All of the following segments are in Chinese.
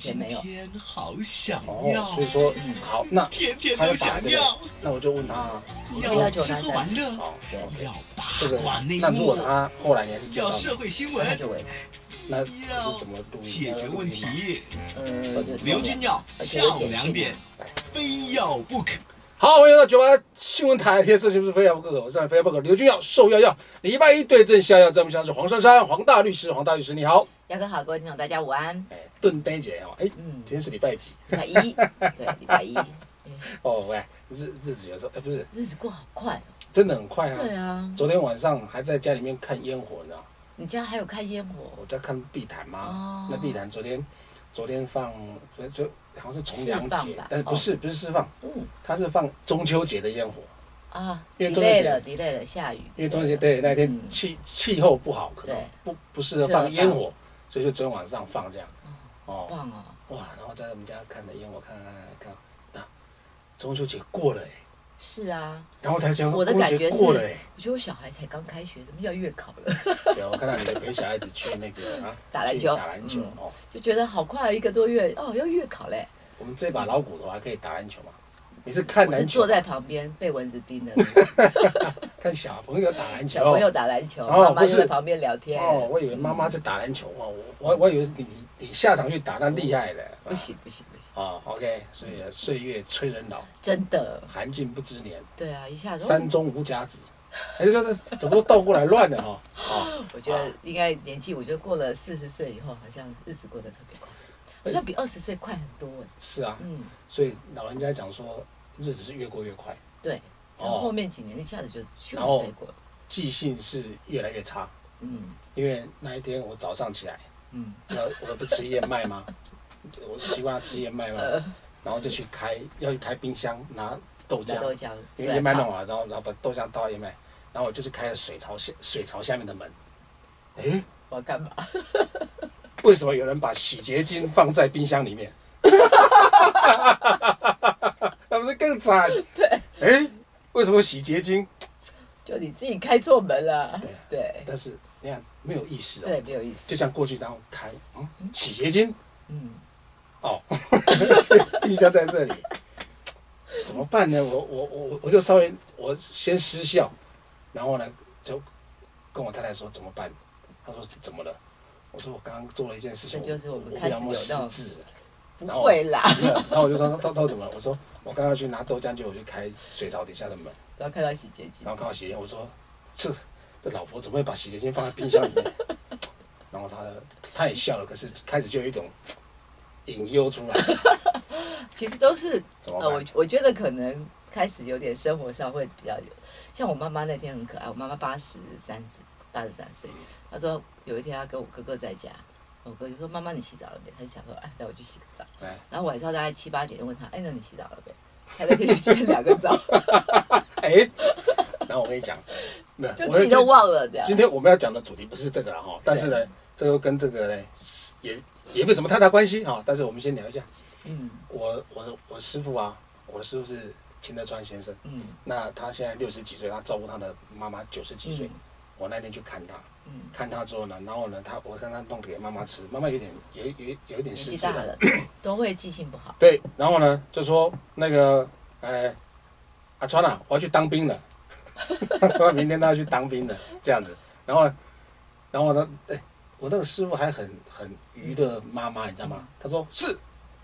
前没有。天好想哦要，，所以说好，那天天都想要，那我就问他，要吃喝玩乐，要八这个卦内那如果幕，他后来你还是要，社会新闻要是怎么解决问？题。呃，刘君要下午两点，非要不可。好，欢迎来到九八新闻台，天色就是非要不可，我是非要不可刘君耀，受要要，礼拜一对症下药，咱们相是黄珊珊，黄大律师，黄大律师你好，耀哥好，各位听众大家午安。哎，顿呆姐哦，哎，嗯今，天是礼拜几？礼拜一，对，礼拜一，哦，喂，日日子有时候，哎，不是，日子过好快哦。真的很快啊。对啊，昨天晚上还在家里面看烟火呢，你家还有看烟火？我在看碧潭嘛哦。那碧潭昨天昨天放，昨昨好像是重阳节但是不是不是释放，嗯。它是放中秋节的烟火。啊因为中秋节，delay 了，delay 了，下雨。因为中秋节对。那天嗯。气气候不好，可能不不适合放烟火，所以就昨天晚上放这样。哦，棒哦。哇，然后在我们家看的烟火，看看看看，啊，中秋节过了哎，是啊，然后才讲我的感觉是过了哎，我觉得我小孩才刚开学，怎么要月考了？对，我看到你就陪小孩子去那个啊 打篮球打篮球嗯哦。就觉得好快，一个多月哦，要月考嘞。我们这把老骨头还可以打篮球吗？你是看篮球坐在旁边被蚊子叮的，看小朋友打篮球？小朋友打篮球，哦妈妈在旁边聊天。哦，我以为妈妈在打篮球哦，我我我以为你你下场去打那厉害的。不行不行，哦，OK，所以岁月催人老，真的。寒尽不知年，对啊，一下子山中无甲子。哎，就是怎么都倒过来乱的哈。哦，我觉得应该年纪，我觉得过了四十岁以后，好像日子过得特别快，好像比二十岁快很多。是啊，嗯，所以老人家讲说，日子是越过越快，对。然后后面几年一下子就咻然后飞过了。记性是越来越差。嗯因为那一天我早上起来，嗯，我我不吃燕麦吗？我习惯吃燕麦嘛，然后就去开要去开冰箱拿豆浆，拿豆浆，因为燕麦弄完，然后然后把豆浆倒到燕麦，然后我就是开了水槽下水槽下面的门。诶，我要干嘛？为什么有人把洗洁精放在冰箱里面？那不是更惨？对。哎，为什么洗洁精？就你自己开错门了。对对但是你看没有意思哦，对，没有意思。就像过去然后开嗯洗洁精嗯，哦，冰箱在这里，怎么办呢？我我我我就稍微我先失笑，然后呢就跟我太太说怎么办？她说怎么了？我说我刚刚做了一件事情，这就是我们我开始有那种智了。不会啦，然后我就说他他怎么了？我说我刚刚去拿豆浆，结果我就开水槽底下的门，不要看到洗洁精然。后看到洗洁精，我说这这老婆怎么会把洗洁精放在冰箱里面？然后他他也笑了，可是开始就有一种隐忧出来，其实都是呃，我？我觉得可能开始有点生活上会比较有，像我妈妈那天很可爱，我妈妈八十三十八十三岁，她说有一天她跟我哥哥在家，我哥就说妈妈你洗澡了没？她就想说哎带我去洗个澡，哎，然后晚上大概七八点就问她哎那你洗澡了没？她那天就洗了两个澡，哎，然后我跟你讲，没有，我就自己都忘了这样。今天我们要讲的主题不是这个了哈，但是呢，这个跟这个呢也也没什么太大关系啊。但是我们先聊一下，嗯。我我我师傅啊，我的师傅是秦德川先生，嗯。那他现在六十几岁，他照顾他的妈妈九十几岁。嗯。我那天去看他，嗯，看他之后呢，然后呢，他我看他弄给妈妈吃，妈妈有点有有有一点年失智了，纪大了。都会记性不好。对，然后呢就说那个，呃，阿川啊，我要去当兵了，他说明天他要去当兵了，这样子，然后呢，然后呢，哎，我那个师傅还很很愚的妈妈，你知道吗？他说是，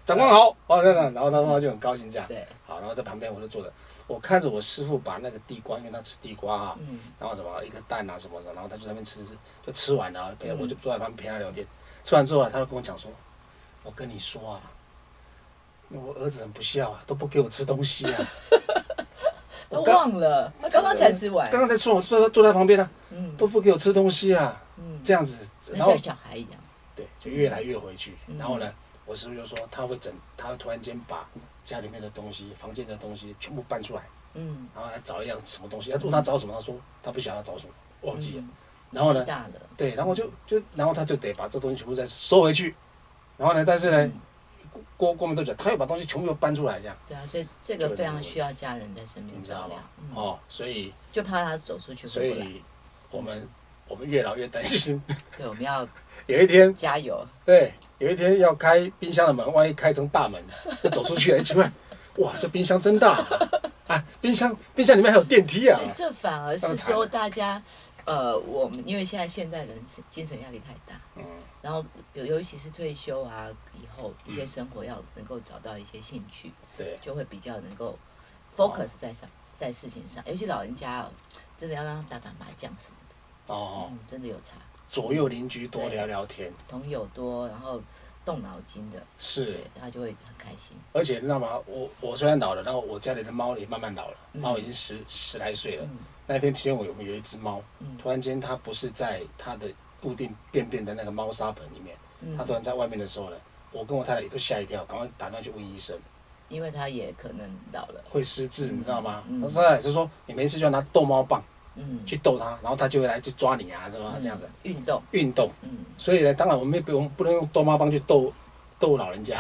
长官好，哦，这样，然后他妈妈就很高兴这样，对，好，然后在旁边我就坐着，我看着我师傅把那个地瓜，因为他吃地瓜啊、嗯。然后什么一个蛋啊什么的，然后他就在那边吃，就吃完了，陪嗯我就坐在旁边陪他聊天。吃完之后啊，他就跟我讲说：“我跟你说啊，我儿子很不孝啊，都不给我吃东西啊。都我忘了，他刚刚才吃完。刚刚才吃完，我坐坐在旁边呢、嗯。都不给我吃东西啊，嗯，这样子，然后像小孩一样。对，就越来越回去。嗯然后呢，我师傅就说他会整，他会突然间把家里面的东西、房间的东西全部搬出来，嗯，然后来找一样什么东西。要问他找什么，他说他不晓得要找什么，忘记了。嗯然后呢对，然后就就然后他就得把这东西全部再收回去，然后呢，但是呢，嗯过过过没多久，他又把东西全部又搬出来，这样对啊，所以这个非常需要家人在身边你知道吗照料。？嗯，哦，所以就怕他走出去所回不来。以我们我们越老越担心，对，我们要 有一天加油。对有一天要开冰箱的门，万一开成大门，就走出去了，奇怪，哇，这冰箱真大啊！啊冰箱冰箱里面还有电梯啊！这反而是说大家，呃，我们因为现在现代人精神压力太大，嗯，然后尤尤其是退休啊以后，一些生活要能够找到一些兴趣，对，就会比较能够 focus 在上在事情上，尤其老人家哦，真的要让他打打麻将什么的，哦，真的有差。左右邻居多聊聊天，朋友多，然后动脑筋的，是，他就会很开心。而且你知道吗？我我虽然老了，然后我家里的猫也慢慢老了，猫已经十十来岁了。那天天我有有一只猫，突然间它不是在它的固定便便的那个猫砂盆里面，它突然在外面的时候呢，我跟我太太也都吓一跳，赶快打电话去问医生，因为它也可能老了，会失智，你知道吗？他说是说你没事就要拿逗猫棒。嗯，去逗它，然后它就会来去抓你啊，什么？这样子运动运动，嗯，所以呢，当然我们也不用不能用逗猫棒去逗逗老人家，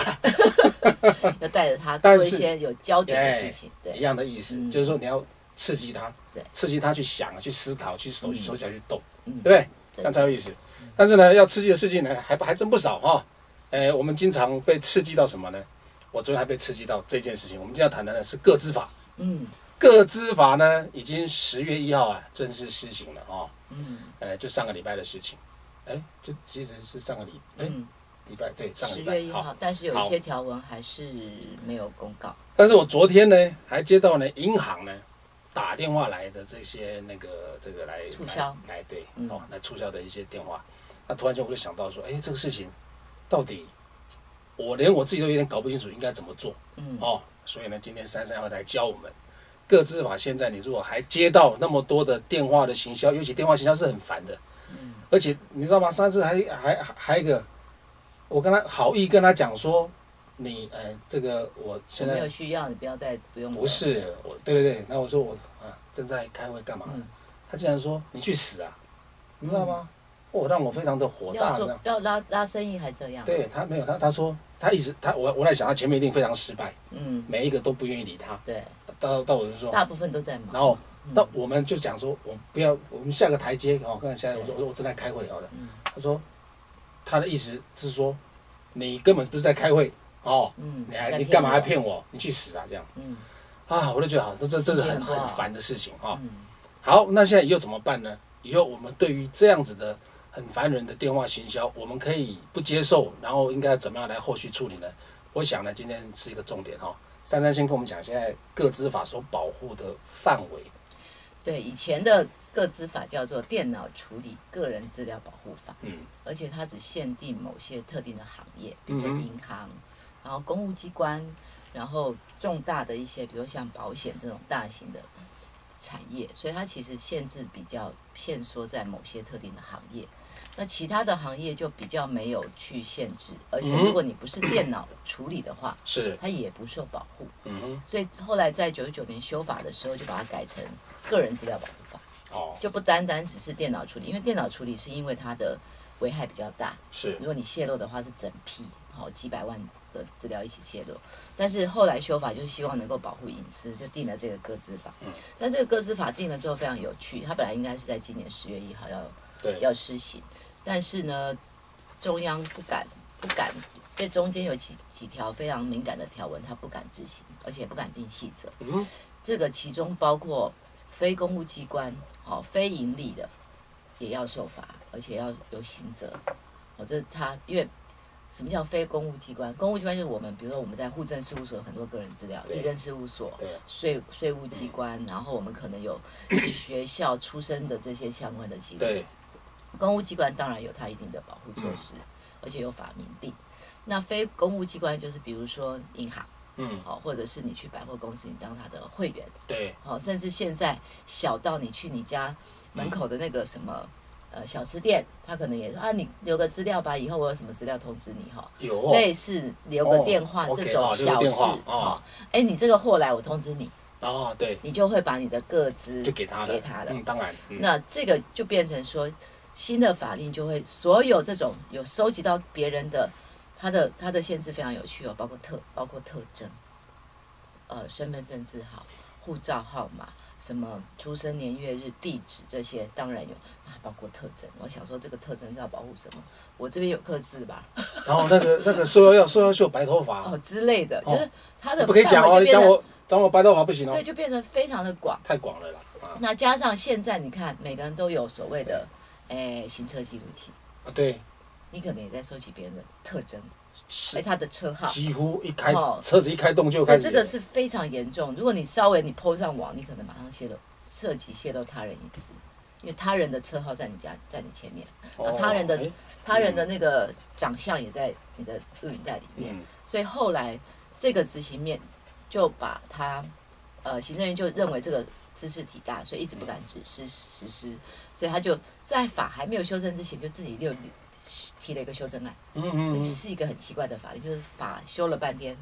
要带着它 做一些有焦点的事情，对，一样的意思，就是说你要刺激它，对，刺激它去想、去思考、去手手脚去动，对不对？这样才有意思。但是呢，要刺激的事情呢，还还真不少哈。哎，我们经常被刺激到什么呢？我昨天还被刺激到这件事情。我们今天要谈的呢是个资法，嗯。个资法呢，已经十月一号啊正式施行了哦。嗯，呃，就上个礼拜的事情，哎，就其实是上个礼，哎，礼拜对上个礼拜。十月一号，但是有一些条文还是没有公告。但是我昨天呢，还接到呢银行呢打电话来的这些那个这个来促销来对哦来促销的一些电话，那突然间我就想到说，哎，这个事情到底我连我自己都有点搞不清楚应该怎么做。嗯，哦，所以呢，今天珊珊要来教我们。个资法现在，你如果还接到那么多的电话的行销，尤其电话行销是很烦的。嗯。而且你知道吗？上次还还还一个，我跟他好意跟他讲说，你呃这个我现在没有需要，你不要再不用。不是我，对对对。那我说我啊正在开会干嘛？他竟然说你去死啊！你知道吗？哦，让我非常的火大。要要拉拉生意还这样？对他没有他他说他一直他我我在想他前面一定非常失败。嗯。每一个都不愿意理他。对。到到我就说，大部分都在忙。然后，那我们就讲说，我不要，我们下个台阶哦。刚才下来，我说，我说我正在开会，好的。他说，他的意思是说，你根本不是在开会哦。嗯。你还你干嘛还骗我？你去死啊！这样。嗯。啊，我就觉得好，这这这是很很烦的事情哈。嗯。好，那现在以后怎么办呢？以后我们对于这样子的很烦人的电话行销，我们可以不接受，然后应该怎么样来后续处理呢？我想呢，今天是一个重点哈。珊珊先跟我们讲，现在个资法所保护的范围。对，以前的个资法叫做《电脑处理个人资料保护法》，嗯，而且它只限定某些特定的行业，比如说银行，然后公务机关，然后重大的一些，比如像保险这种大型的产业，所以它其实限制比较限缩在某些特定的行业。那其他的行业就比较没有去限制，而且如果你不是电脑处理的话，是它也不受保护。嗯所以后来在九十九年修法的时候，就把它改成个人资料保护法。哦，就不单单只是电脑处理，因为电脑处理是因为它的危害比较大。是，如果你泄露的话，是整批好几百万的资料一起泄露。但是后来修法就是希望能够保护隐私，就定了这个个资法。嗯，但这个个资法定了之后非常有趣，它本来应该是在今年十月一号要对要施行。但是呢，中央不敢不敢，这中间有几几条非常敏感的条文，他不敢执行，而且不敢定细则。嗯，这个其中包括非公务机关，哦，非盈利的也要受罚，而且要有刑责。哦，这是他因为什么叫非公务机关？公务机关就是我们，比如说我们在户政事务所有很多个人资料，地震事务所、税税务机关，然后我们可能有学校出身的这些相关的机构。对。公务机关当然有它一定的保护措施，而且有法明定。那非公务机关就是比如说银行，嗯，好，或者是你去百货公司，你当他的会员，对，好，甚至现在小到你去你家门口的那个什么呃小吃店，他可能也说啊，你留个资料吧，以后我有什么资料通知你哈，有类似留个电话这种小事啊，哎，你这个货来我通知你，哦，对，你就会把你的个资就给他给他的，嗯，当然，那这个就变成说。新的法令就会所有这种有收集到别人的，它的它的限制非常有趣哦，包括特包括特征，呃，身份证字号、护照号码，什么出生年月日、地址这些，当然有啊，包括特征。我想说这个特征要保护什么？我这边有刻字吧，然后那个那个受邀要说要秀白头发，哦之类的，哦就是他的不可以讲哦，你讲我讲我白头发不行哦对，，就变得非常的广。太广了啦啊那加上现在你看，每个人都有所谓的诶行车记录器，啊对，你可能也在收集别人的特征，是。哎，他的车号。几乎一开哦。车子一开动就所以这个是非常严重。如果你稍微你 PO 上网，你可能马上泄露涉及泄露他人隐私，因为他人的车号在你家在你前面，哦他人的哎他人的那个长相也在你的录影带里面。嗯。所以后来这个执行面就把他呃行政院就认为这个姿势体大，所以一直不敢实施实施，所以他就在法还没有修正之前，就自己又提了一个修正案。这嗯嗯嗯是一个很奇怪的法律，就是法修了半天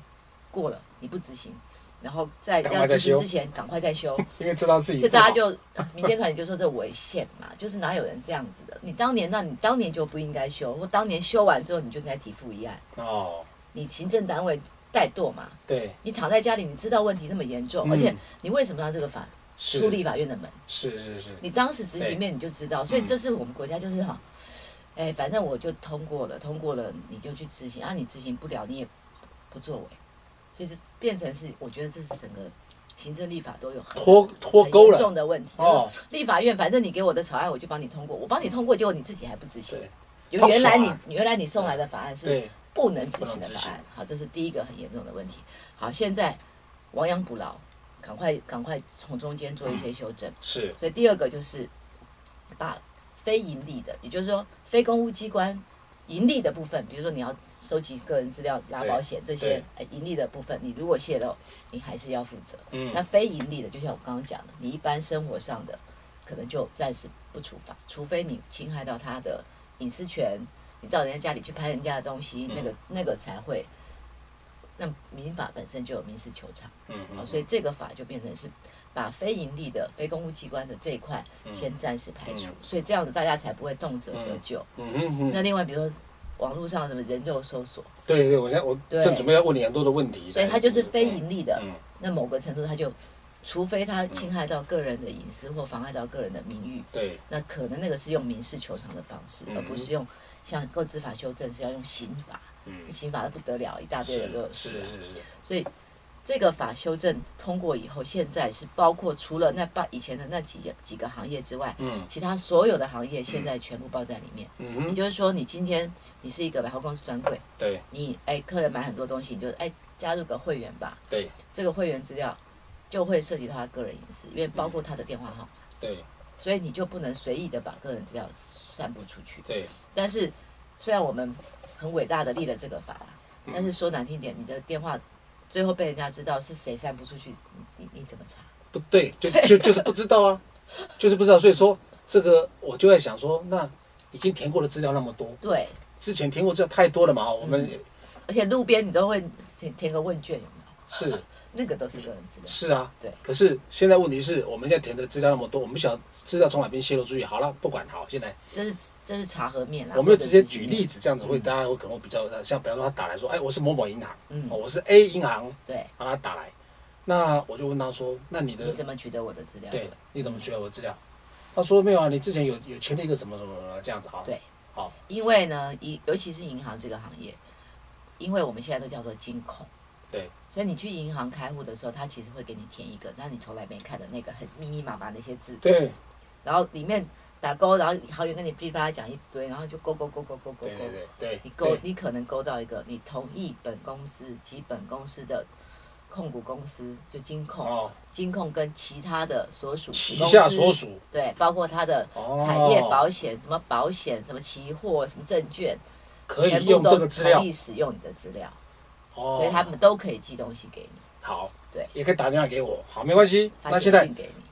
过了，你不执行，然后在要执行之前赶快再修，因为知道自己所以，大家就民间团体就说这违宪嘛，就是哪有人这样子的？你当年那你当年就不应该修，或当年修完之后你就应该提复议案，哦，你行政单位怠惰嘛，对，你躺在家里，你知道问题那么严重，嗯。而且你为什么让这个法？是。出立法院的门？是是是，你当时执行面你就知道，所以嗯。这是我们国家就是哈，哎，反正我就通过了，通过了你就去执行。啊，你执行不了你也不作为，所以这变成是我觉得这是整个行政立法都有很脱脱钩很严了重的问题。哦，立法院反正你给我的草案我就帮你通过，我帮你通过，结果你自己还不执行。对。原来你原来你送来的法案是对，不能执行的法案。好，这是第一个很严重的问题。好，现在亡羊补牢，赶快赶快从中间做一些修正。是所以第二个就是把非盈利的，也就是说非公务机关盈利的部分，比如说你要收集个人资料、拿保险这些呃盈利的部分，你如果泄露，你还是要负责。嗯那非盈利的，就像我刚刚讲的，你一般生活上的可能就暂时不处罚，除非你侵害到他的隐私权，你到人家家里去拍人家的东西，那个那个才会。那民法本身就有民事求偿。嗯哦，嗯，所以这个法就变成是把非盈利的非公务机关的这一块先暂时排除，嗯。所以这样子大家才不会动辄得咎。嗯嗯嗯，那另外，比如说网络上什么人肉搜索，对对，我现在我正准备要问你很多的问题，所以它就是非盈利的，嗯。那某个程度它就，除非它侵害到个人的隐私或妨碍到个人的名誉，对，那可能那个是用民事求偿的方式，嗯。而不是用像个资法修正是要用刑法，嗯，刑法的不得了，一大堆人都有事啊是是是。是，所以这个法修正通过以后，现在是包括除了那八以前的那几几个行业之外，嗯其他所有的行业现在全部包在里面。嗯，也就是说，你今天你是一个百货公司专柜，对你哎客人买很多东西，你就哎加入个会员吧，对。这个会员资料就会涉及到他个人隐私，因为包括他的电话号码，对所以你就不能随意的把个人资料散布出去。对，但是虽然我们很伟大的立了这个法但是说难听点，你的电话最后被人家知道是谁散布出去，你你你怎么查？不对，就就就是不知道啊，就是不知道，所以说这个我就在想说，那已经填过的资料那么多，对，之前填过资料太多了嘛，我们嗯而且路边你都会填填个问卷，有没有？是那个都是个人资料。是啊，对可是现在问题是我们现在填的资料那么多，我们不晓得资料从哪边泄露出去。好了，不管好，现在这是这是茶和面啦。我们就直接举例子，这样子会嗯大家会可能会比较像，比方说他打来说，哎，我是某某银行，嗯哦，我是 A 银行，对，让他打来，那我就问他说，那你的你怎么取得我的资料？对，你怎么取得我的资料？他说没有啊，你之前有有签了一个什么什么什么这样子，哈，对好，因为呢，以尤其是银行这个行业，因为我们现在都叫做金控，对，所以你去银行开户的时候，他其实会给你填一个，那你从来没看的那个很密密麻麻那些字，对。然后里面打勾，然后行员跟你噼里啪啦讲一堆，然后就勾勾勾勾勾勾勾对对，对对，你勾你可能勾到一个你同意本公司及本公司的控股公司，就金控，哦，金控跟其他的所属旗下所属。对，包括它的哦产业保险、什么保险、什么期货、什么证券，可以用全部都这个资料。可以使用你的资料，哦，所以他们都可以寄东西给你，好，对，也可以打电话给我，好，没关系。那现在给你。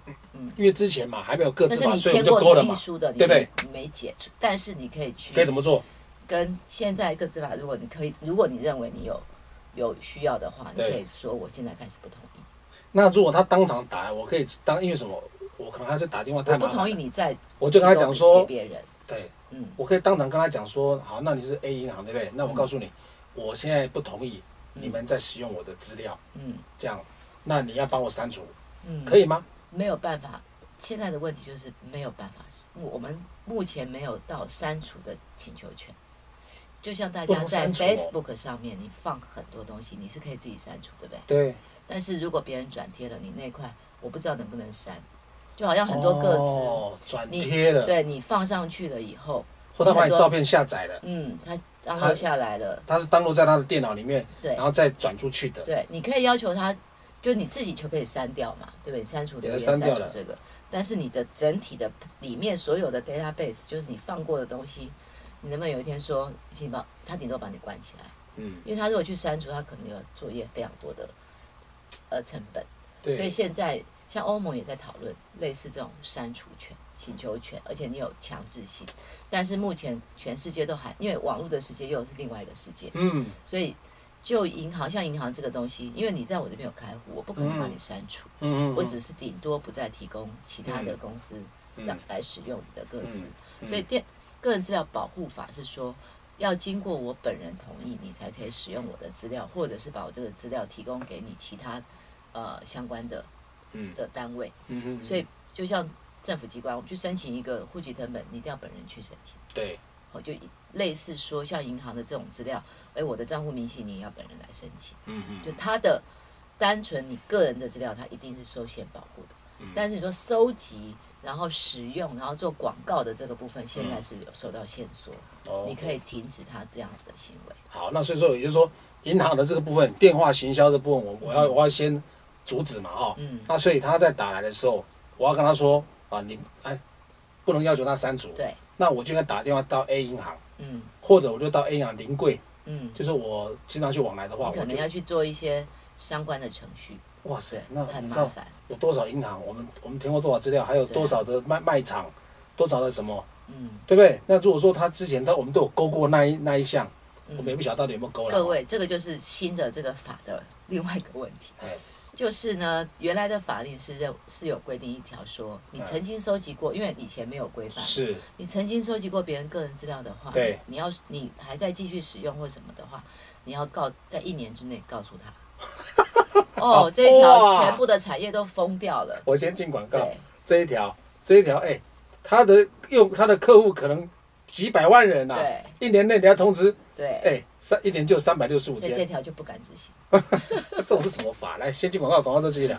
因为之前嘛还没有各自法，但是你所以我们就多了嘛，对不对没？解除，但是你可以去可以怎么做？跟现在各自法，如果你可以，如果你认为你有有需要的话，你可以说我现在开始不同意，那如果他当场打来，我可以当因为什么？我可能还是打电话太我不同意你再我就跟他讲给说，别人，对，嗯，我可以当场跟他讲说，好，那你是 A 银行对不对？那我告诉你，我现在不同意你们在使用我的资料，嗯这样，那你要帮我删除，嗯，可以吗？没有办法。现在的问题就是没有办法，我们目前没有到删除的请求权。就像大家在 Facebook 上面，你放很多东西，你是可以自己删除，对不对？对。但是如果别人转贴了你那块，我不知道能不能删。就好像很多个字转贴了，对你放上去了以后，或他把你照片下载了，嗯，他当录下来了，他是登录在他的电脑里面，对，然后再转出去的。对，你可以要求他，就你自己就可以删掉嘛，对不对？删除留言，删除这个。但是你的整体的里面所有的 database，就是你放过的东西，你能不能有一天说，请把他顶多把你关起来？嗯，因为他如果去删除，他可能有作业非常多的呃成本。对，所以现在。像欧盟也在讨论类似这种删除权、请求权，而且你有强制性。但是目前全世界都还因为网络的世界又是另外一个世界，嗯，所以就银行像银行这个东西，因为你在我这边有开户，我不可能帮你删除，嗯嗯，我只是顶多不再提供其他的公司来来使用你的个资。所以电个人资料保护法是说，要经过我本人同意，你才可以使用我的资料，或者是把我这个资料提供给你其他呃相关的。的单位，所以就像政府机关，我们去申请一个户籍成本，你一定要本人去申请。对，哦，就类似说像银行的这种资料，哎，我的账户明细你也要本人来申请。嗯嗯，就他的单纯你个人的资料，他一定是受限保护的。嗯，但是你说收集，然后使用，然后做广告的这个部分，现在是有受到限缩。哦，你可以停止他这样子的行为。好，那所以说也就是说，银行的这个部分，电话行销的部分，我我要我要先。阻止嘛，哈，嗯，那所以他在打来的时候，我要跟他说啊，你哎，不能要求他删除，对，那我就应该打电话到 A 银行，嗯，或者我就到 A 银行临柜，嗯，就是我经常去往来的话，你可能要去做一些相关的程序。哇塞，那很麻烦。有多少银行？我们我们填过多少资料？还有多少的卖卖场？多少的什么？嗯，对不对？那如果说他之前他我们都有勾过那一那一项，我们也不晓得到底有没有勾了。各位，这个就是新的这个法的另外一个问题。哎。就是呢，原来的法令是认是有规定一条，说你曾经收集过，因为以前没有规范，是你曾经收集过别人个人资料的话，对，你要你还在继续使用或什么的话，你要告在一年之内告诉他。哦，这一条全部的产业都封掉了。我先进广告，这一条这一条，哎，他的用他的客户可能几百万人呐，对，一年内你要通知，对，哎，三一年就三百六十五天，所以这条就不敢执行。这种是什么法？来，先进广告，广告再继续聊。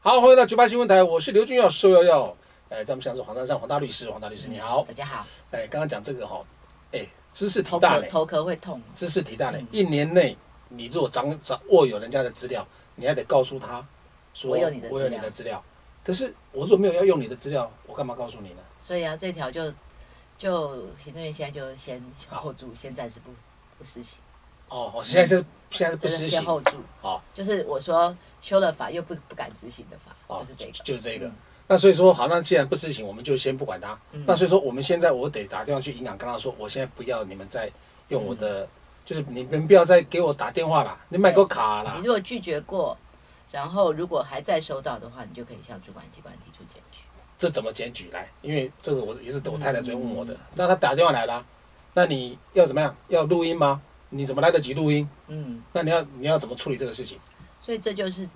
好，欢迎到九八新闻台，我是刘俊耀，收耀耀。哎，在我们现场是黄山上黄大律师，黄大律师你好，大家好。哎，刚刚讲这个哈，哎，知识提大嘞，头壳会痛。知识提大嘞，一年内你如果掌掌握有人家的资料，你还得告诉他，说我有你的，我有你的资料。可是我如果没有要用你的资料，我干嘛告诉你呢？所以啊，这条就就行政院现在就先 hold 住，先暂时不不实行。哦，我现在是现在是不实行，先后住。哦，就是我说修了法又不不敢执行的法，就是这个，就是这个。那所以说，好，那既然不执行，我们就先不管它。那所以说，我们现在我得打电话去银行跟他说，我现在不要你们再用我的，就是你们不要再给我打电话了，你买个卡了。你如果拒绝过，然后如果还在收到的话，你就可以向主管机关提出检举。这怎么检举来？因为这个我也是我太太追问我的，那他打电话来了，那你要怎么样？要录音吗？你怎么来得及录音？嗯，那你要你要怎么处理这个事情？所以这就是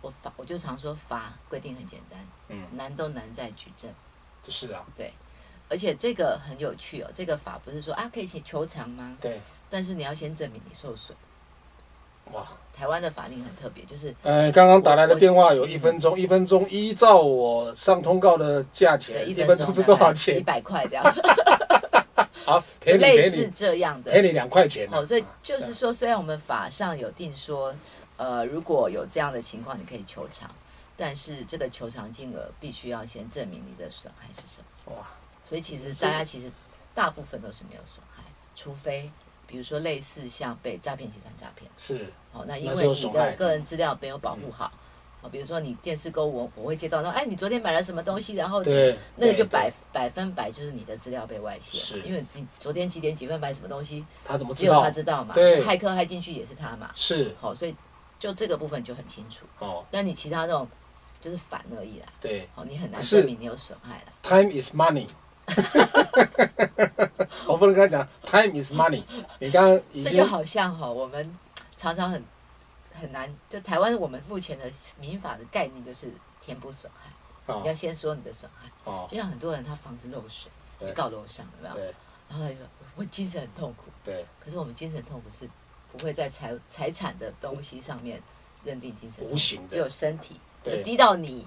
我法，我就常说法规定很简单，嗯，难都难在举证。这是啊，对，而且这个很有趣哦。这个法不是说啊可以请求偿吗？对，但是你要先证明你受损。哇，台湾的法令很特别，就是呃，刚刚打来的电话有一分钟，一分钟依照我上通告的价钱，一分钟是多少钱？几百块这样。好，赔你类似这样的，赔你两块钱。哦，所以就是说，虽然我们法上有定说，呃，如果有这样的情况，你可以求偿，但是这个求偿金额必须要先证明你的损害是什么。哇，所以其实大家其实大部分都是没有损害，除非比如说类似像被诈骗集团诈骗，是，好，那因为你的个人资料没有保护好。啊，比如说你电视购物，我会接到说，哎，你昨天买了什么东西？然后那个就百百分百就是你的资料被外泄，因为你昨天几点几分买什么东西，他怎么只有他知道嘛？对，骇客骇进去也是他嘛？是，好，所以就这个部分就很清楚。哦，那你其他这种就是反而已啦。对，哦，你很难证明你有损害了。Time is money。我不能跟他讲，Time is money。你刚刚这就好像哈，我们常常很。很难。就台湾我们目前的民法的概念就是填补损害，哦你要先说你的损害。哦，就像很多人他房子漏水，就告楼上，有没有？对然后他就说我精神很痛苦，对可是我们精神痛苦是不会在财财产的东西上面认定精神痛苦无形的只有身体，对就滴到你，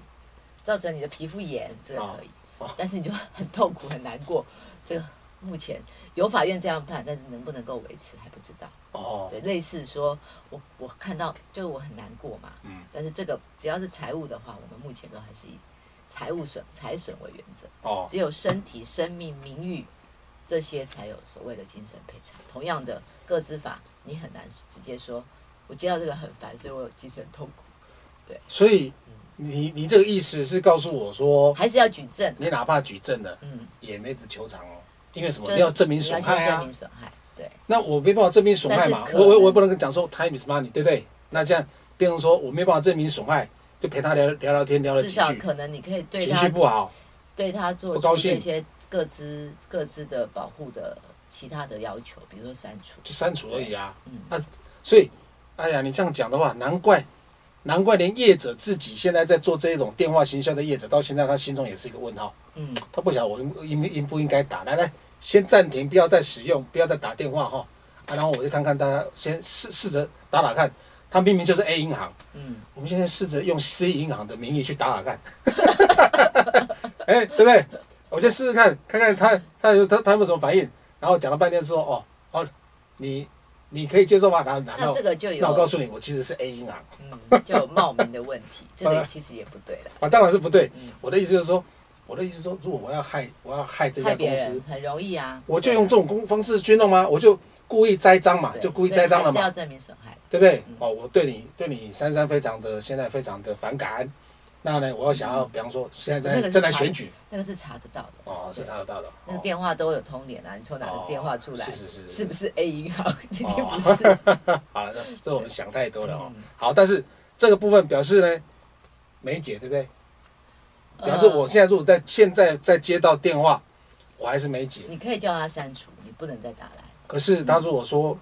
造成你的皮肤炎，这个可以，但是你就很痛苦很难过。这个目前有法院这样判，但是能不能够维持还不知道。哦，对，类似说我我看到就是我很难过嘛，嗯但是这个只要是财务的话，我们目前都还是以财务损财损为原则。哦只有身体、生命、名誉这些才有所谓的精神赔偿。同样的，各资法你很难直接说，我接到这个很烦，所以我有精神痛苦，对所以你你这个意思是告诉我说，还是要举证。你哪怕举证了，嗯，也没得求偿哦，因为什么？你要证明损害啊证明。损害，对，那我没办法证明损害嘛我我我也不能跟讲说 time is money，对不对？那这样变成说我没办法证明损害，就陪他聊聊聊天，聊了至几句，少可能你可以对情绪不好，对他做不高兴出这些各自各自的保护的其他的要求，比如说删除。就删除而已啊。嗯啊，所以，哎呀，你这样讲的话，难怪，难怪连业者自己现在在做这种电话行销的业者，到现在他心中也是一个问号，嗯，他不晓得我应应应不应该打。来来，先暂停，不要再使用，不要再打电话哈。啊，然后我就看看大家先试试着打打看，他明明就是 A 银行，嗯，我们现在试着用 C 银行的名义去打打看，哎，对不对？我先试试看，看看他他有他他有没有什么反应。然后讲了半天说，哦哦，你你可以接受吗？然后然那后这个就有那我告诉你，我其实是 A 银行嗯就有冒名的问题，这个其实也不对了。啊，当然是不对嗯。我的意思就是说，我的意思说，如果我要害我要害这家公司，很容易啊，我就用这种公方式去弄吗？我就故意栽赃嘛，就故意栽赃了嘛是要，证明损害。对不对嗯？哦，我对你对你珊珊非常的现在非常的反感。那呢，我要想要，比方说现在在正在选举，那个是查得到的，哦，是查得到的。那个哦电话都有通联啊，你从哪个电话出来，是是是是不是 A 银行？一定哦不是。好了，那这我们想太多了哦嗯。好，但是这个部分表示呢，没解，对不对？表示我现在如果在现在在接到电话，我还是没解。你可以叫他删除，你不能再打来。可是他如果说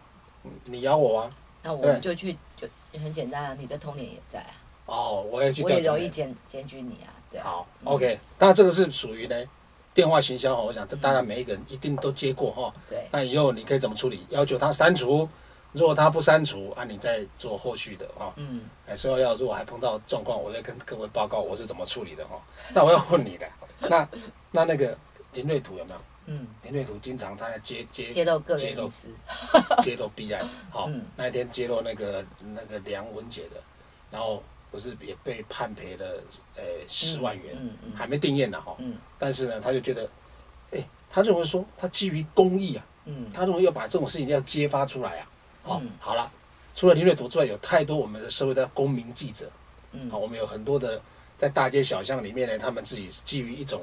嗯你咬我啊，那我们就去，就很简单啊，你的通联也在啊，哦，我也去我也容易检检举你啊，对啊。好嗯，OK，那这个是属于呢电话行销哈，我想这当然每一个人一定都接过哈。对，那以后你可以怎么处理？要求他删除，如果他不删除，啊，你再做后续的哈。嗯，哎，所以要如果还碰到状况，我再跟各位报告我是怎么处理的哈。那我要问你的，那那那个林瑞图有没有？嗯，林瑞图经常他在接接揭露个揭露人隐私，揭露弊案，好、嗯那一天揭露那个那个梁文杰的，然后不是也被判赔了呃十万元，嗯嗯还没定验呢哈。嗯。但是呢，他就觉得，哎，他认为说他基于公益啊，嗯。他认为要把这种事情要揭发出来啊。好、嗯。好了，除了林瑞图之外，有太多我们的社会的公民记者，嗯。好，我们有很多的在大街小巷里面呢，他们自己基于一种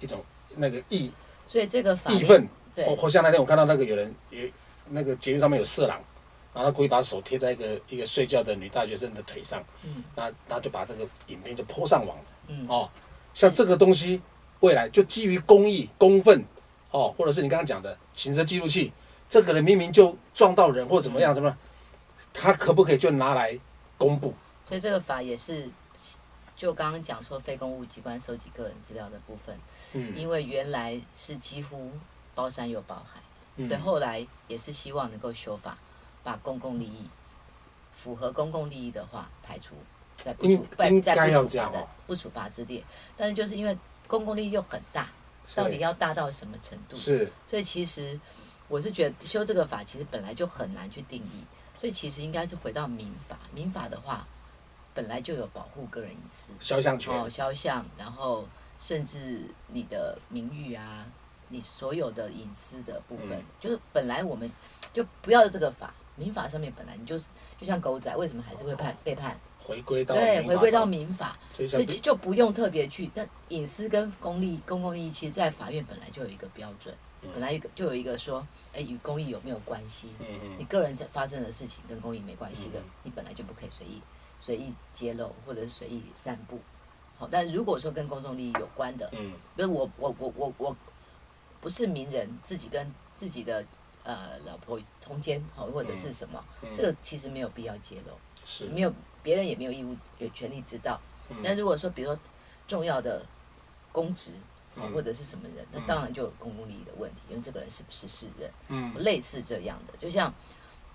一种那个义所以这个义愤，对。或或像那天我看到那个有人有那个节目上面有色狼，然后他故意把手贴在一个一个睡觉的女大学生的腿上，嗯。那他就把这个影片就泼上网了。嗯。哦，像这个东西，未来就基于公益、公愤，哦，或者是你刚刚讲的行车记录器，这个人明明就撞到人或怎么样，怎么样，他可不可以就拿来公布？所以这个法也是就刚刚讲说非公务机关收集个人资料的部分，嗯。因为原来是几乎包山又包海，嗯。所以后来也是希望能够修法，把公共利益符合公共利益的话排除在不处在在不处罚的不处罚之列，但是就是因为公共利益又很大，到底要大到什么程度？是所以其实我是觉得修这个法其实本来就很难去定义，所以其实应该是回到民法。民法的话，本来就有保护个人隐私，肖像权，哦，肖像，然后甚至你的名誉啊，你所有的隐私的部分，嗯就是本来我们就不要这个法。民法上面本来你就是就像狗仔，为什么还是会判被判？回归到对，回归到民法所以就不用特别去。但隐私跟公利、公共利益，其实在法院本来就有一个标准，嗯本来一个就有一个说，哎，与公益有没有关系？嗯嗯你嗯个人在发生的事情跟公益没关系的嗯，你本来就不可以随意随意揭露或者是随意散布。好，但如果说跟公众利益有关的，嗯比如我我我我我不是名人，自己跟自己的呃老婆通奸好或者是什么，嗯。这个其实没有必要揭露，是。没有别人也没有义务有权利知道。那如果说比如说重要的公职。哦嗯。或者是什么人，那当然就有公共利益的问题，因为这个人是不是世人，嗯，类似这样的，就像，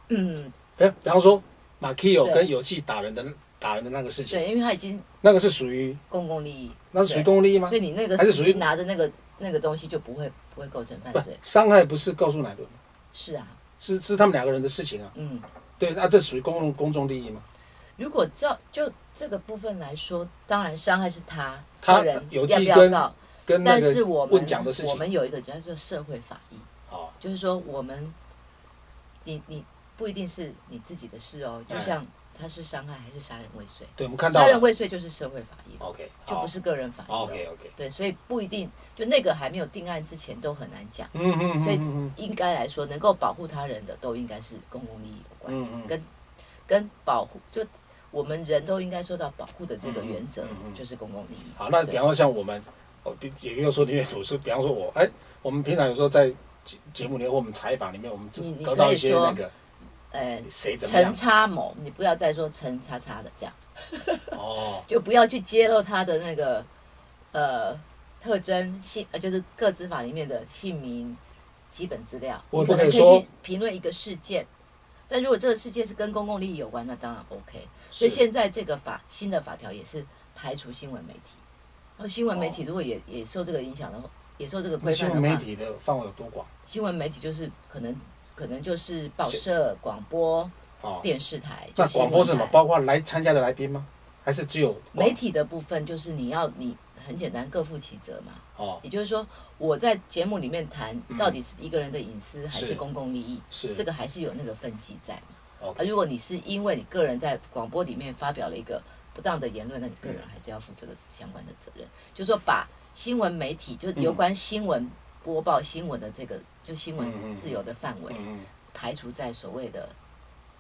嗯，哎，比方说马奎友跟有纪打人的打人的那个事情，对，因为他已经那个是属于公共利益，那是属于公共利益吗？所？以你那个还是属于拿着那个那个东西就不会不会构成犯罪，，伤害不是告诉哪个，是啊，是是他们两个人的事情啊。嗯，对，那这属于公共公众利益吗？如果照就这个部分来说，当然伤害是他他人有要不要告，跟但是我们问讲的事情，我们有一个叫做社会法益，哦，就是说我们，你你不一定是你自己的事哦，就哎像他是伤害还是杀人未遂，对，我们看到杀人未遂就是社会法益，，OK，就不是个人法益了。OK OK，对，所以不一定，就那个还没有定案之前都很难讲。嗯嗯所以应该来说，能够保护他人的都应该是公共利益有关，嗯嗯，跟跟保护就我们人都应该受到保护的这个原则就是公共利益。好，那比方说像我们，哦，比也没有说里面主是，比方说我，哎，我们平常有时候在节节目里面或我们采访里面，我们你你得到一些那个呃，谁陈样？叉某，你不要再说陈叉叉的这样，哦，就不要去揭露他的那个呃特征姓，呃就是个资法里面的姓名、基本资料。我不可以说去评论一个事件，但如果这个事件是跟公共利益有关，那当然 OK。所以现在这个法新的法条也是排除新闻媒体，然后新闻媒体如果也、也受这个影响的话，也受这个规范的话，闻媒体的范围有多广？新闻媒体就是可能可能就是报社、广播、哦，电视台。那就广播是什么？包括来参加的来宾吗？还是只有媒体的部分就是你要你很简单，各负其责嘛。哦，也就是说，我在节目里面谈嗯到底是一个人的隐私还是是公共利益，是这个还是有那个分际在嘛。而如果你是因为你个人在广播里面发表了一个不当的言论，那你个人嗯还是要负这个相关的责任。就是说，把新闻媒体就嗯有关新闻播报新闻的这个就新闻自由的范围排除在所谓的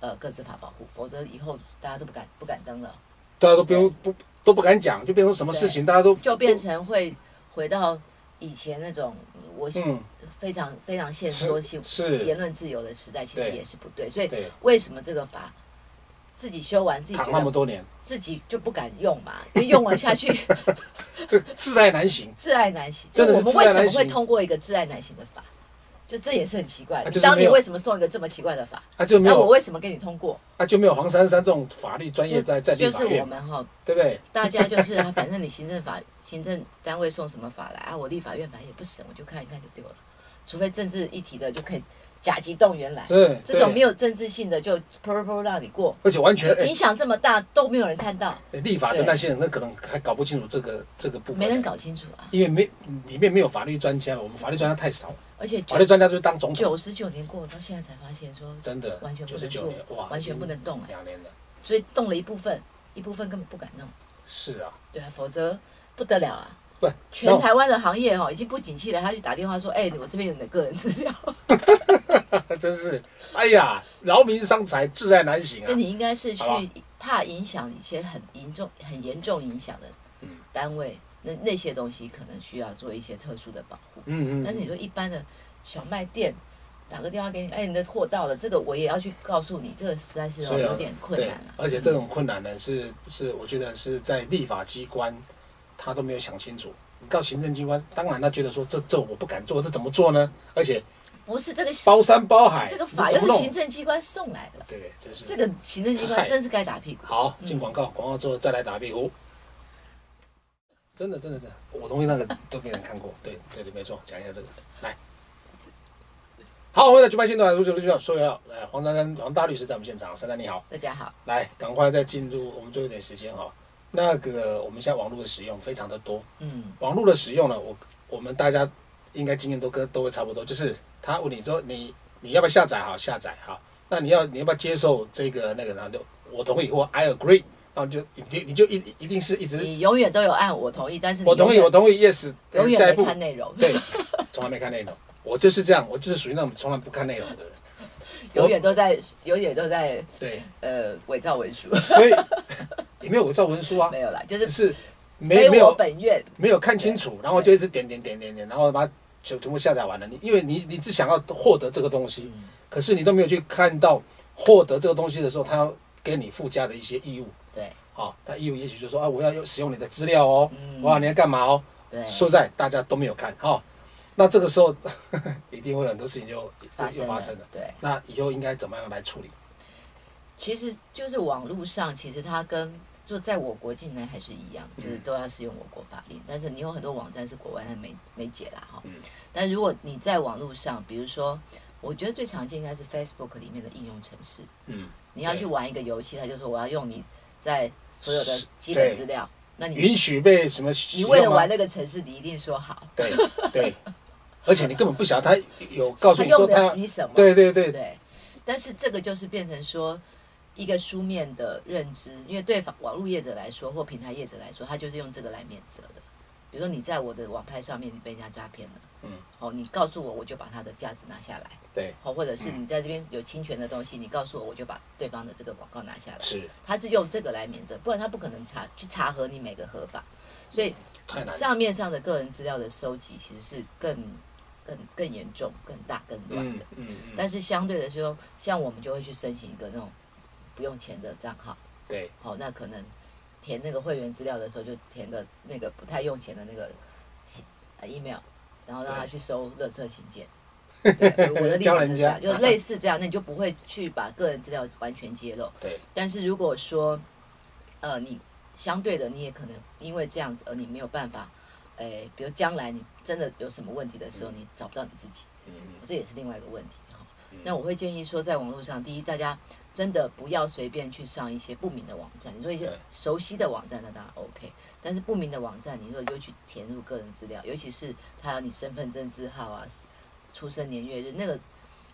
呃各自法保护，否则以后大家都不敢不敢登了。大家都不用不都不敢讲，就变成什么事情大家都就变成会回到以前那种我嗯。非常非常限缩是性是。言论自由的时代，其实也是不对。所以为什么这个法自己修完自己躺那么多年，自己就不敢用嘛？因为用完下去 这挚爱难行。挚爱难行。真的我们为什么会通过一个挚爱难行的法？就这也是很奇怪的。啊就是当年为什么送一个这么奇怪的法？啊就没有那我为什么给你通过？啊就没有黄珊珊这种法律专业在在立就是我，们哈，对不对？大家就是 啊反正你行政法行政单位送什么法来啊，我立法院反正也不审，我就看一看就丢了。除非政治议题的就可以甲级动员来，对，这种没有，政治性的就噗噗噗让你过，而且完全哎影响这么大都没有人看到，哎立法的那些人，那可能还搞不清楚这个这个部分，没人搞，清楚啊。因为没里面没有法律专家，我们法律专家太少，而且法律专家就是当总统，九十九年过，到现在才发现说真的完全不能做完全不能动哎两年了，所以动了一部分，一部分根本不敢弄，是啊，对啊，否则不得了啊。不，全台湾的行业哈已经不景气了，他就打电话说：“哎、我这边有你的个人资料。那 真是，哎呀，劳民伤财，志在难行”啊那，你应该是去怕影响一些很严重、很严重影响的嗯单位，那那些东西可能需要做一些特殊的保护。嗯嗯，但是你说一般的小卖店打个电话给你，哎，你的货到了，这个我也要去告诉你，这个实在是有点困难啊。而且这种困难呢，是是我觉得是在立法机关他都没有想清楚。你告行政机关，当然他觉得说这这我不敢做，这怎么做呢？而且不是这个包山包海，这个法又是行政机关送来的，对，真是这个行政机关真是该打屁股。好。进广告，广告之后再来打屁股。真的，真的，真的，我同意那个都没人看过。对，对对，没错，讲一下这个。来，好，回来举办新闻如九六九，说要来黄珊珊黄大律师在我们现场，珊珊你好。大家好，来，赶快再进入，我们最后一点时间哈。那个我们现在网络的使用非常的多，嗯，网络的使用呢，我我们大家应该经验都跟都会差不多，就是他问你说你你要不要下载？好下载好，那你要你要不要接受这个那个，然后就我同意或 I agree，然后就你你就一一定是一直你永远都有按我同意，但是我同意我同意 yes，永远没下一步看内容，对，从来没看内容，我就是这样，我就是属于那种从来不看内容的人，永远都在，永远都在对，呃伪造文书，所以 也没有伪造文书啊，没有啦，就是只是没有本愿，没有看清楚，然后就一直点点点点点，然后把它就全部下载完了。你因为你你只想要获得这个东西，嗯可是你都没有去看到获得这个东西的时候，他要给你附加的一些义务。对好、他义务也许就说啊，我要用使用你的资料哦，嗯哇，你要干嘛哦？对，说实在大家都没有看哈、那这个时候 一定会有很多事情就发生发生了。对。那以后应该怎么样来处理？其实就是网络上，其实它跟就在我国境内还是一样，就是都要适用我国法令。但是你有很多网站是国外的没没解啦哈。嗯但如果你在网络上，比如说，我觉得最常见应该是 Facebook 里面的应用程式，嗯，你要去玩一个游戏，它就说我要用你在所有的基本资料，那你允许被什么你为了玩那个城市，你一定说好，对对，而且你根本不晓得他有告诉你说他的是你什么？对对对对，但是这个就是变成说一个书面的认知，因为对网网络业者来说或平台业者来说，他就是用这个来免责的。比如说你在我的网拍上面你被人家诈骗了，嗯，哦，你告诉我，我就把他的价值拿下来，对哦，或者是你在这边有侵权的东西，你告诉我，我就把对方的这个广告拿下来。是他是用这个来免责，不然他不可能查去查核你每个合法，所以。上面上的个人资料的收集其实是更更更严重、更大、更乱嗯的。嗯嗯，但是相对的说，像我们就会去申请一个那种不用钱的账号，对好、那可能填那个会员资料的时候，就填个那个不太用钱的那个 email，然后让他去收垃圾信件。对，我的立教人场是这样，就 类似这样，那你就不会去把个人资料完全揭露。对但是如果说，呃，你相对的，你也可能因为这样子而你没有办法，诶，比如将来你真的有什么问题的时候，你找不到你自己，嗯这也是另外一个问题哈嗯。那我会建议说，在网络上，第一，大家真的不要随便去上一些不明的网站。你说一些熟悉的网站，那当然 OK，但是不明的网站，你如果又去填入个人资料，尤其是他有你身份证字号啊、出生年月日，那个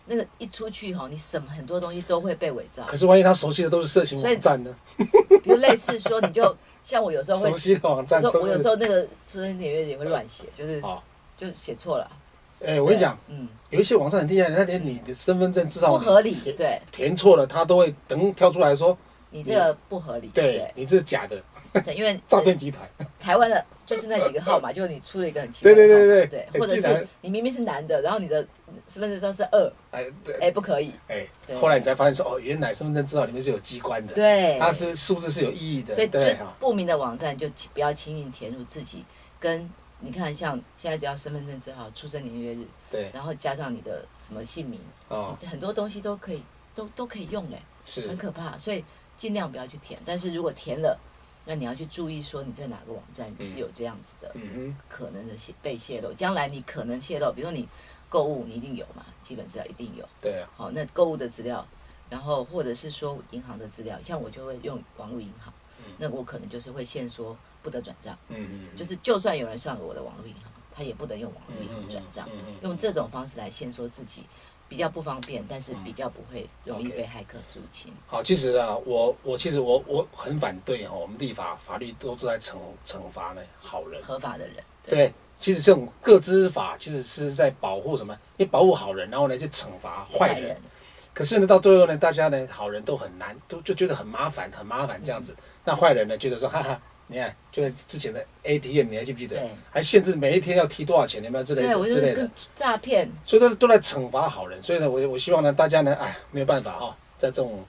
那个一出去哈，你什么很多东西都会被伪造可。是万一他熟悉的都是色情网站呢？比如类似说，你就像我有时候会熟悉的网站我有时候那个出生年月日也会乱写，就是哦。就写错了。哎，我跟你讲，嗯，有一些网站很厉害，他连你的身份证至少不合理，对填错了，他都会等跳出来说，你这个不合理，对你这是假的因为 诈骗集团。台湾的就是那几个号码，就是你出了一个很奇怪对对对对对，哎或者是你明明是男的，然后你的身份证上是二，哎对。哎，不可以，哎，后来你才发现说，哦，原来身份证字号里面是有机关的，对，它是数字是有意义的，所以就对。不明的网站就不要轻易填入自己跟你看，像现在只要身份证字号、出生年月日，对。然后加上你的什么姓名，哦，很多东西都可以都都可以用嘞，是。很可怕，所以尽量不要去填。但是如果填了，那你要去注意说你在哪个网站是有这样子的嗯可能的泄被泄露，将来你可能泄露，比如说你购物你一定有嘛，基本资料一定有。哼，对啊，好，那购物的资料，然后或者是说银行的资料，像我就会用网络银行，那我可能就是会限说不得转账，嗯嗯，就是就算有人上了我的网络银行，他也不能用网络银行转账嗯嗯嗯嗯，用这种方式来限说自己，比较不方便，但是比较不会容易被骇客入侵。好，其实啊，我我其实我我很反对哈，我们立法法律都是在惩惩罚呢好人，合法的人，对，其实这种各资法其实是在保护什么？因为保护好人，然后呢去惩罚坏人。可是呢，到最后呢，大家呢好人都很难，都就觉得很麻烦，很麻烦这样子。那坏人呢，觉得说，哈哈，你看，就是之前的 ATM，你还记不记得对？还限制每一天要提多少钱，有没有之类的之类的？诈骗，所以都都在惩罚好人。所以呢，我我希望呢，大家呢，哎，没有办法哈、在这种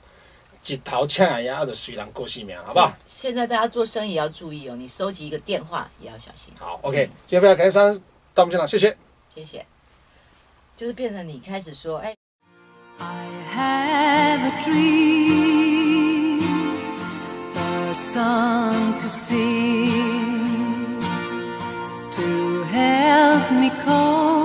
几头呛呀的水狼过性命，好不好？现在大家做生意也要注意哦，你收集一个电话也要小心。好，OK，今天非常感谢三到我们现场，谢谢。谢谢。就是变成你开始说，哎，I have a dream, a song to sing, to help me cope